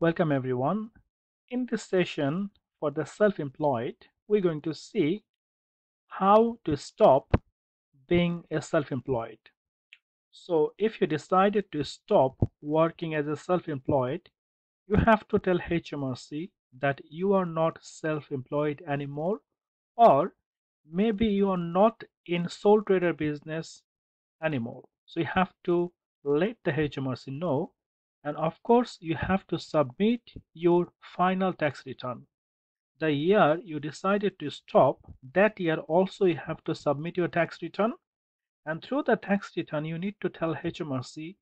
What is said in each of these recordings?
Welcome everyone. In this session for the self-employed, we're going to see how to stop being a self-employed. So if you decided to stop working as a self-employed, you have to tell HMRC that you are not self-employed anymore or maybe you are not in sole trader business anymore. So you have to let the HMRC know and of course you have to submit your final tax return. The year you decided to stop that year also you have to submit your tax return. And through the tax return you need to tell HMRC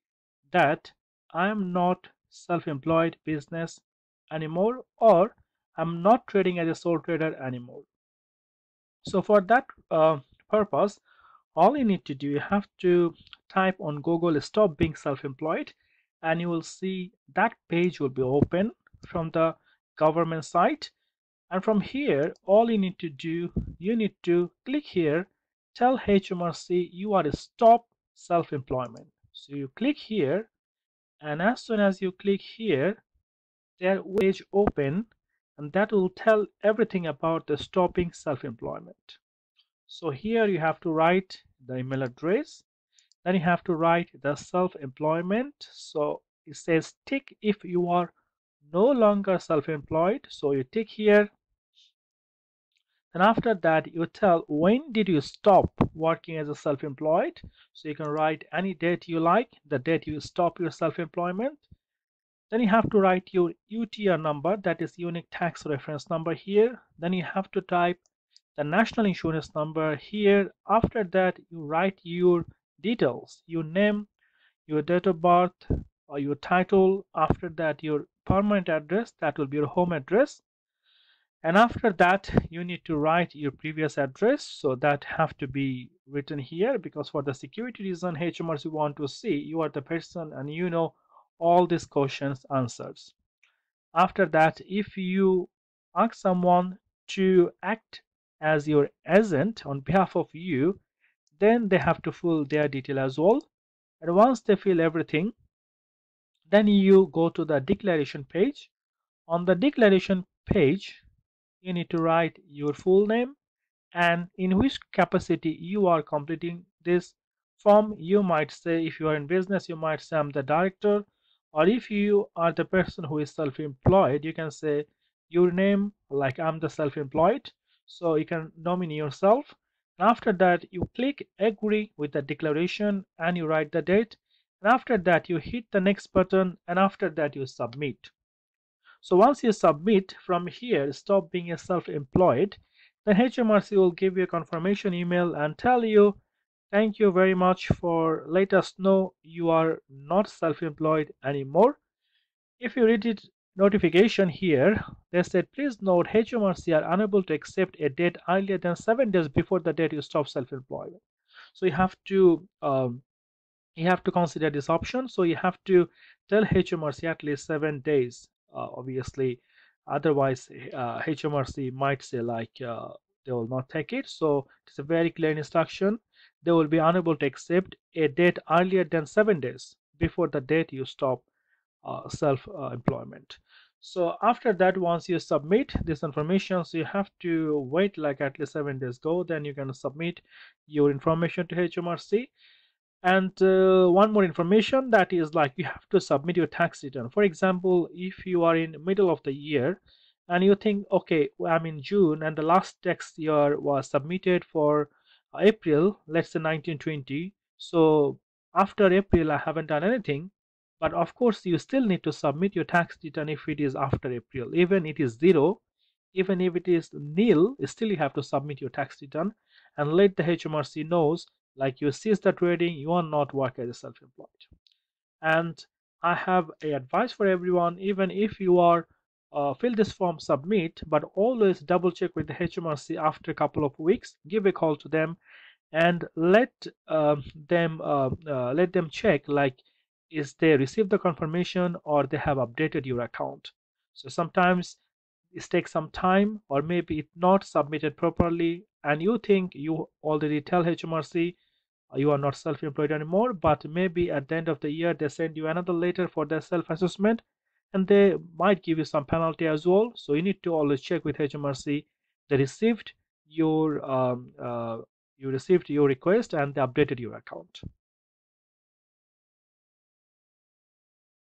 that I am not self-employed business anymore or I'm not trading as a sole trader anymore. So for that uh, purpose all you need to do you have to type on Google stop being self-employed and you will see that page will be open from the government site. And from here all you need to do you need to click here tell HMRC you are to stop self-employment. So you click here and as soon as you click here their page open and that will tell everything about the stopping self-employment. So here you have to write the email address then you have to write the self-employment. So it says tick if you are no longer self-employed. So you tick here. And after that you tell when did you stop working as a self-employed? So you can write any date you like the date you stop your self-employment. Then you have to write your UTR number that is unique tax reference number here. Then you have to type the national insurance number here. After that you write your details your name your date of birth or your title after that your permanent address that will be your home address. And after that you need to write your previous address so that have to be written here because for the security reason HMRC want to see you are the person and you know all these questions answers. After that if you ask someone to act as your agent on behalf of you then they have to fill their detail as well. And once they fill everything then you go to the declaration page. On the declaration page you need to write your full name and in which capacity you are completing this. Form you might say if you are in business you might say i'm the director. Or if you are the person who is self-employed you can say your name like i'm the self-employed. So you can nominate yourself after that you click agree with the declaration and you write the date. And after that you hit the next button and after that you submit. So once you submit from here stop being a self-employed. Then HMRC will give you a confirmation email and tell you thank you very much for let us know you are not self-employed anymore. If you read it notification here they said please note HMRC are unable to accept a date earlier than seven days before the date you stop self-employment so you have to um, you have to consider this option. So you have to tell HMRC at least seven days uh, obviously. Otherwise uh, HMRC might say like uh, they will not take it. So it's a very clear instruction. They will be unable to accept a date earlier than seven days before the date you stop self-employment. So after that once you submit this information so you have to wait like at least seven days go then you can submit your information to HMRC and uh, one more information that is like you have to submit your tax return. For example if you are in the middle of the year and you think okay I'm in June and the last tax year was submitted for April let's say 1920 so after April I haven't done anything but of course you still need to submit your tax return if it is after April. Even it is zero even if it is nil still you have to submit your tax return and let the HMRC knows like you cease the trading you are not work as a self-employed. And I have a advice for everyone even if you are uh, fill this form submit but always double check with the HMRC after a couple of weeks give a call to them and let uh, them uh, uh, let them check like is they receive the confirmation or they have updated your account. So sometimes it takes some time or maybe it's not submitted properly and you think you already tell HMRC uh, you are not self-employed anymore but maybe at the end of the year they send you another letter for their self-assessment and they might give you some penalty as well. So you need to always check with HMRC they received your um, uh, you received your request and they updated your account